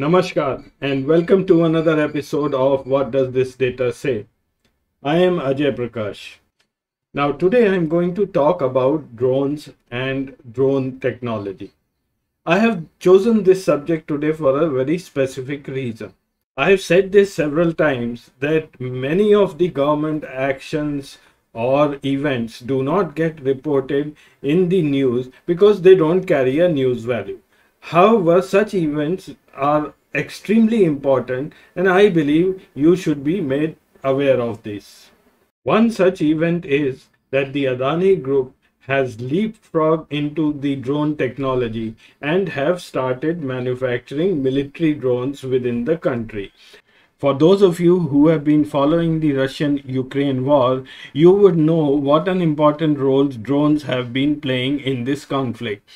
Namaskar and welcome to another episode of What Does This Data Say? I am Ajay Prakash. Now, today I'm going to talk about drones and drone technology. I have chosen this subject today for a very specific reason. I have said this several times that many of the government actions or events do not get reported in the news because they don't carry a news value. However, such events are extremely important and I believe you should be made aware of this. One such event is that the Adani Group has leapfrogged into the drone technology and have started manufacturing military drones within the country. For those of you who have been following the Russian Ukraine war, you would know what an important role drones have been playing in this conflict.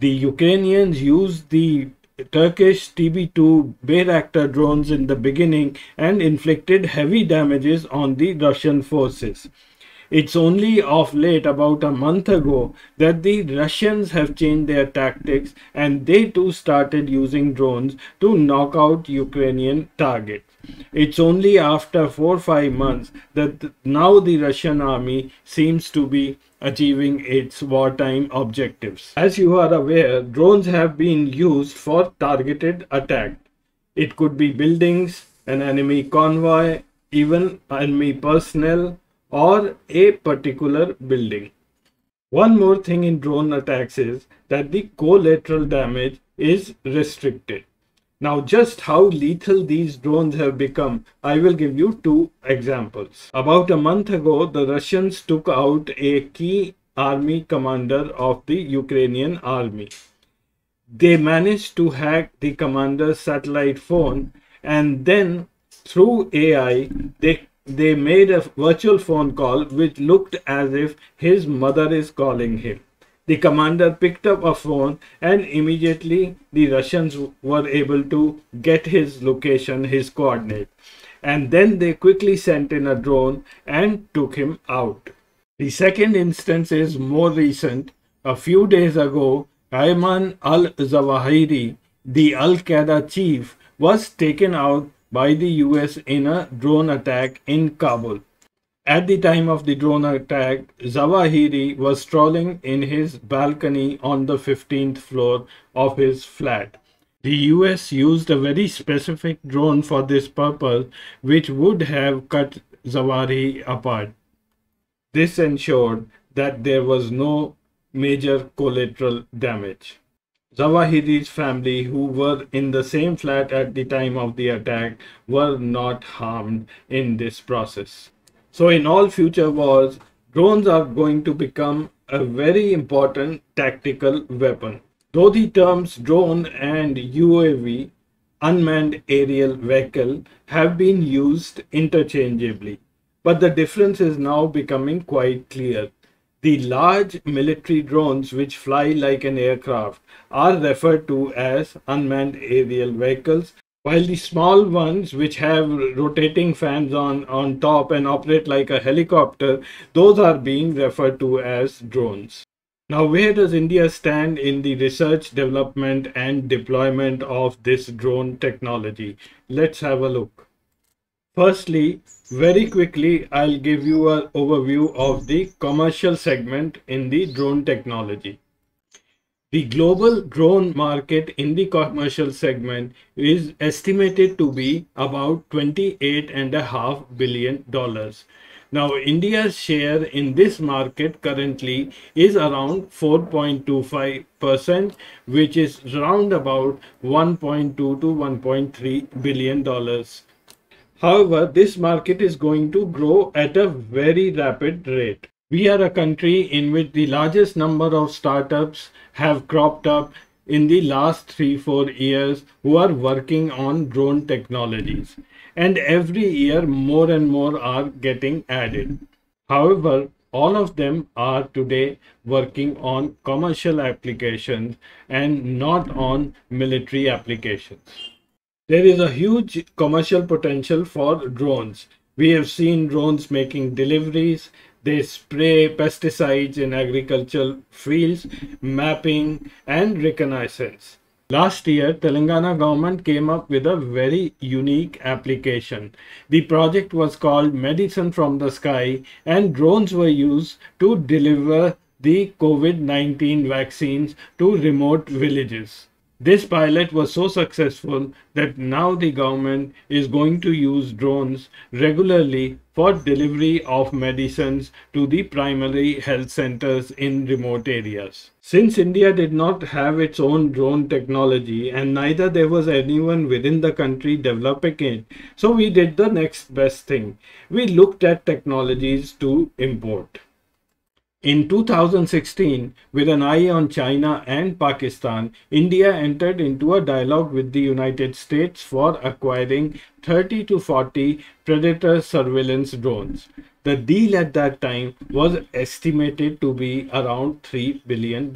The Ukrainians used the Turkish TB2 Bayraktar drones in the beginning and inflicted heavy damages on the Russian forces. It's only of late, about a month ago, that the Russians have changed their tactics and they too started using drones to knock out Ukrainian targets. It's only after four or five months that now the Russian army seems to be achieving its wartime objectives. As you are aware, drones have been used for targeted attack. It could be buildings, an enemy convoy, even enemy personnel, or a particular building. One more thing in drone attacks is that the collateral damage is restricted. Now, just how lethal these drones have become, I will give you two examples. About a month ago, the Russians took out a key army commander of the Ukrainian army. They managed to hack the commander's satellite phone and then through AI, they they made a virtual phone call which looked as if his mother is calling him. The commander picked up a phone and immediately the Russians were able to get his location, his coordinate. And then they quickly sent in a drone and took him out. The second instance is more recent. A few days ago, Ayman al Zawahiri, the Al Qaeda chief, was taken out by the US in a drone attack in Kabul. At the time of the drone attack, Zawahiri was strolling in his balcony on the 15th floor of his flat. The US used a very specific drone for this purpose, which would have cut Zawahiri apart. This ensured that there was no major collateral damage. Zawahiri's family, who were in the same flat at the time of the attack, were not harmed in this process. So in all future wars, drones are going to become a very important tactical weapon. Though the terms drone and UAV, unmanned aerial vehicle, have been used interchangeably, but the difference is now becoming quite clear. The large military drones which fly like an aircraft are referred to as unmanned aerial vehicles while the small ones, which have rotating fans on, on top and operate like a helicopter, those are being referred to as drones. Now, where does India stand in the research, development, and deployment of this drone technology? Let's have a look. Firstly, very quickly, I'll give you an overview of the commercial segment in the drone technology. The global drone market in the commercial segment is estimated to be about $28.5 billion. Now, India's share in this market currently is around 4.25%, which is around about 1.2 to 1.3 billion dollars. However, this market is going to grow at a very rapid rate. We are a country in which the largest number of startups have cropped up in the last three, four years who are working on drone technologies. And every year, more and more are getting added. However, all of them are today working on commercial applications and not on military applications. There is a huge commercial potential for drones. We have seen drones making deliveries, they spray pesticides in agricultural fields, mapping, and reconnaissance. Last year, Telangana government came up with a very unique application. The project was called Medicine from the Sky and drones were used to deliver the COVID-19 vaccines to remote villages. This pilot was so successful that now the government is going to use drones regularly for delivery of medicines to the primary health centers in remote areas. Since India did not have its own drone technology and neither there was anyone within the country developing it, so we did the next best thing. We looked at technologies to import. In 2016, with an eye on China and Pakistan, India entered into a dialogue with the United States for acquiring 30 to 40 Predator surveillance drones. The deal at that time was estimated to be around $3 billion.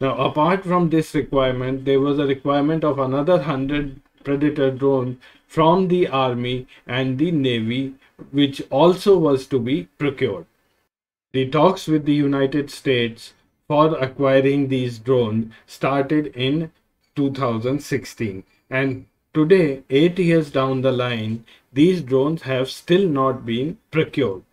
Now, apart from this requirement, there was a requirement of another 100 Predator drones from the Army and the Navy, which also was to be procured. The talks with the United States for acquiring these drones started in 2016 and today 8 years down the line these drones have still not been procured.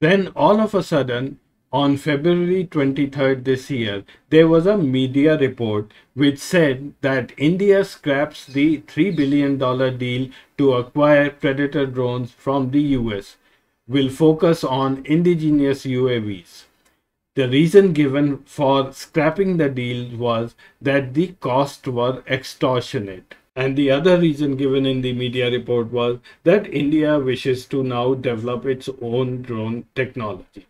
Then all of a sudden on February 23rd this year, there was a media report which said that India scraps the $3 billion deal to acquire Predator drones from the US will focus on indigenous UAVs. The reason given for scrapping the deal was that the costs were extortionate. And the other reason given in the media report was that India wishes to now develop its own drone technology.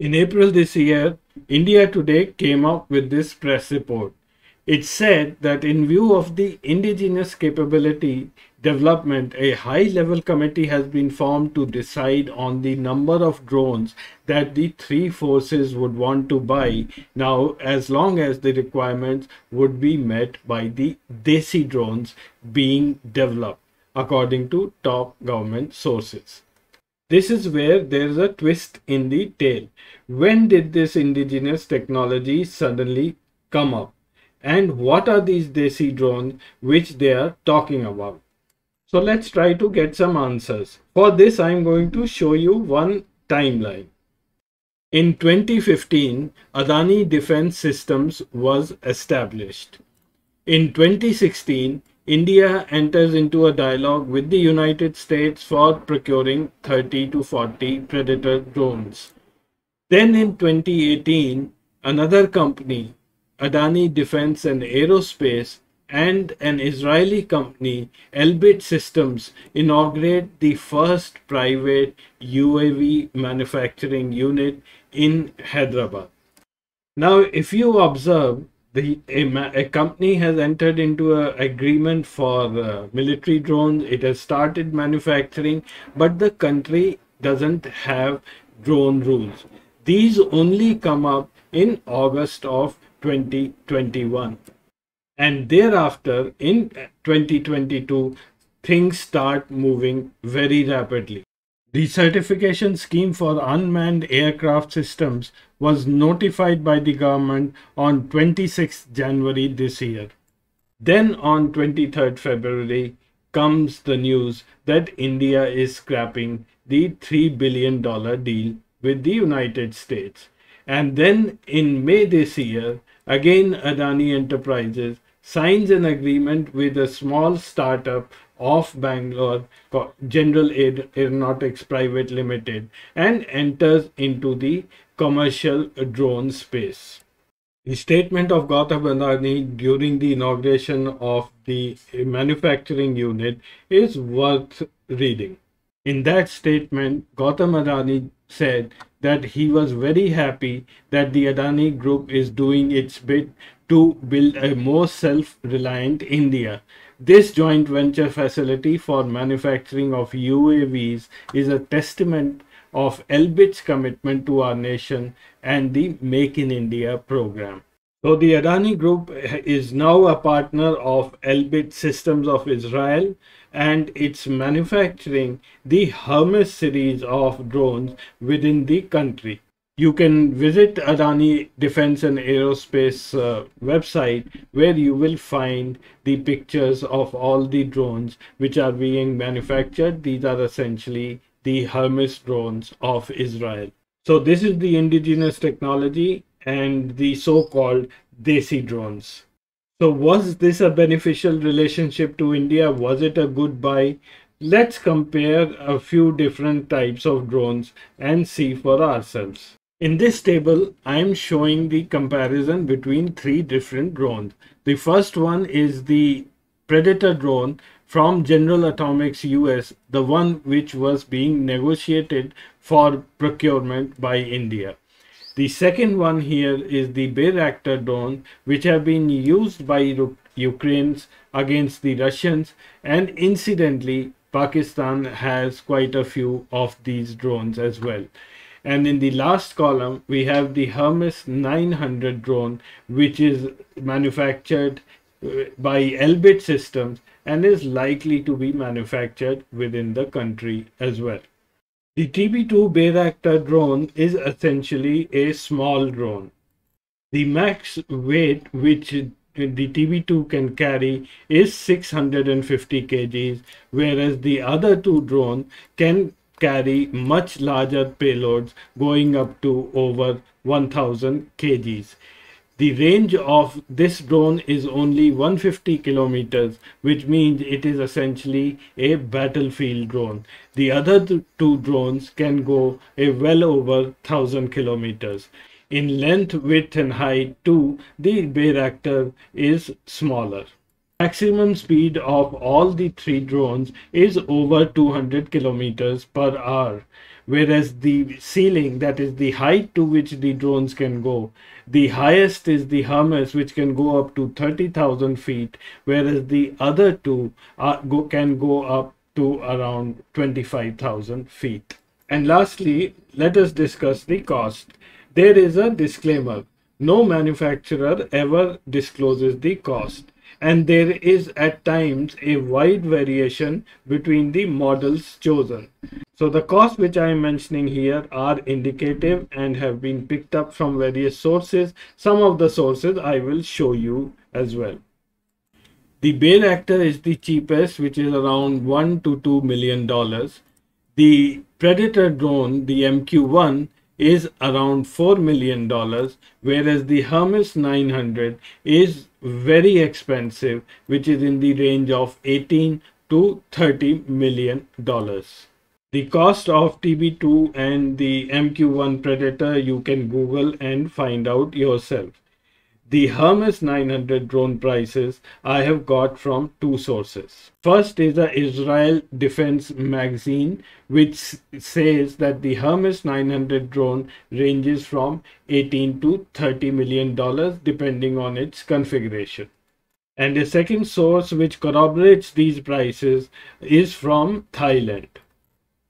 In April this year, India Today came up with this press report. It said that in view of the indigenous capability development, a high level committee has been formed to decide on the number of drones that the three forces would want to buy now, as long as the requirements would be met by the Desi drones being developed, according to top government sources. This is where there is a twist in the tale. When did this indigenous technology suddenly come up? And what are these Desi drones which they are talking about? So let's try to get some answers. For this, I'm going to show you one timeline. In 2015, Adani Defense Systems was established. In 2016, India enters into a dialogue with the United States for procuring 30 to 40 Predator drones. Then in 2018, another company, Adani Defense and Aerospace, and an Israeli company, Elbit Systems, inaugurate the first private UAV manufacturing unit in Hyderabad. Now, if you observe, the a, a company has entered into an agreement for uh, military drones. It has started manufacturing, but the country doesn't have drone rules. These only come up in August of 2021 and thereafter in 2022 things start moving very rapidly. The certification scheme for unmanned aircraft systems was notified by the government on 26 January this year. Then on 23rd February comes the news that India is scrapping the $3 billion deal with the United States. And then in May this year, again Adani Enterprises signs an agreement with a small startup of Bangalore, General Aeronautics Private Limited, and enters into the commercial drone space. The statement of Gautam Adani during the inauguration of the manufacturing unit is worth reading. In that statement, Gautam Adani said that he was very happy that the Adani Group is doing its bit to build a more self-reliant India. This joint venture facility for manufacturing of UAVs is a testament of Elbit's commitment to our nation and the Make in India program. So the Adani Group is now a partner of Elbit Systems of Israel and it's manufacturing the Hermes series of drones within the country. You can visit Adani Defense and Aerospace uh, website where you will find the pictures of all the drones which are being manufactured. These are essentially the Hermes drones of Israel. So this is the indigenous technology and the so-called Desi drones. So was this a beneficial relationship to India? Was it a good buy? Let's compare a few different types of drones and see for ourselves. In this table, I am showing the comparison between three different drones. The first one is the Predator drone from General Atomics US, the one which was being negotiated for procurement by India. The second one here is the Bayraktar drone, which have been used by Ukrainians against the Russians, and incidentally, Pakistan has quite a few of these drones as well. And in the last column, we have the Hermes 900 drone, which is manufactured uh, by Elbit Systems and is likely to be manufactured within the country as well. The TB2 Bayraktar drone is essentially a small drone. The max weight which the TB2 can carry is 650 kgs, whereas the other two drones can carry much larger payloads going up to over 1000 kgs. The range of this drone is only 150 kilometers, which means it is essentially a battlefield drone. The other two drones can go a well over 1000 kilometers. In length, width and height too, the Bayraktar is smaller. Maximum speed of all the three drones is over 200 kilometers per hour, whereas the ceiling, that is the height to which the drones can go, the highest is the Hermes, which can go up to 30,000 feet, whereas the other two are, go, can go up to around 25,000 feet. And lastly, let us discuss the cost. There is a disclaimer. No manufacturer ever discloses the cost and there is at times a wide variation between the models chosen. So the costs which I am mentioning here are indicative and have been picked up from various sources. Some of the sources I will show you as well. The Bayraktar is the cheapest which is around 1 to 2 million dollars. The Predator drone, the MQ-1 is around $4 million, whereas the Hermes 900 is very expensive, which is in the range of 18 to 30 million dollars. The cost of TB2 and the MQ1 Predator you can Google and find out yourself. The Hermes 900 drone prices I have got from two sources. First is the Israel Defense magazine, which says that the Hermes 900 drone ranges from 18 to 30 million dollars depending on its configuration. And the second source which corroborates these prices is from Thailand.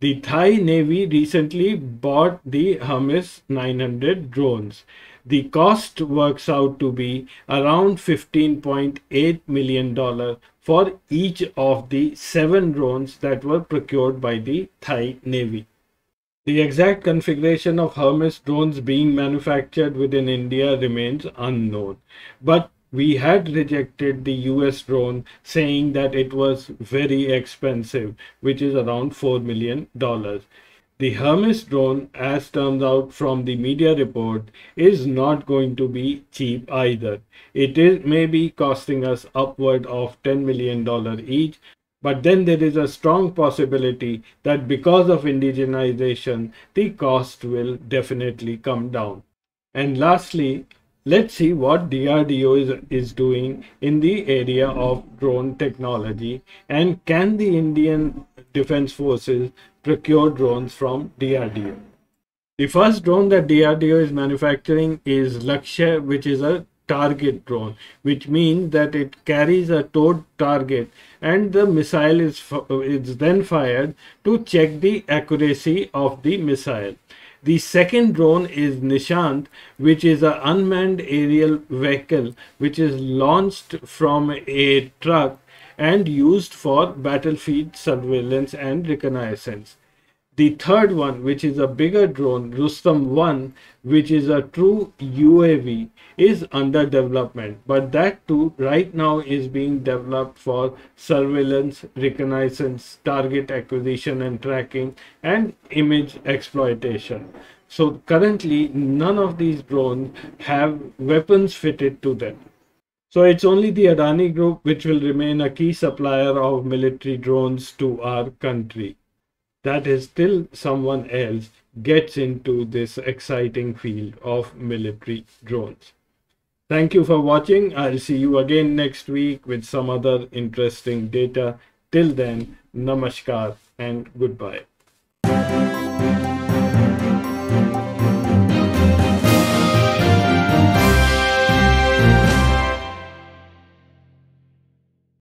The Thai Navy recently bought the Hermes 900 drones the cost works out to be around $15.8 million for each of the seven drones that were procured by the Thai Navy. The exact configuration of Hermes drones being manufactured within India remains unknown, but we had rejected the US drone saying that it was very expensive, which is around $4 million. The Hermes drone, as turns out from the media report, is not going to be cheap either. It is maybe costing us upward of $10 million each, but then there is a strong possibility that because of indigenization, the cost will definitely come down. And lastly, let's see what DRDO is, is doing in the area of drone technology and can the Indian Defense Forces procure drones from DRDO. The first drone that DRDO is manufacturing is Lakshya, which is a target drone, which means that it carries a towed target and the missile is, is then fired to check the accuracy of the missile. The second drone is Nishant, which is an unmanned aerial vehicle which is launched from a truck and used for battlefield surveillance and reconnaissance. The third one, which is a bigger drone, Rustom 1, which is a true UAV, is under development. But that too, right now, is being developed for surveillance, reconnaissance, target acquisition and tracking, and image exploitation. So currently, none of these drones have weapons fitted to them. So it's only the Adani Group which will remain a key supplier of military drones to our country that is till someone else gets into this exciting field of military drones. Thank you for watching. I'll see you again next week with some other interesting data. Till then, namaskar and goodbye.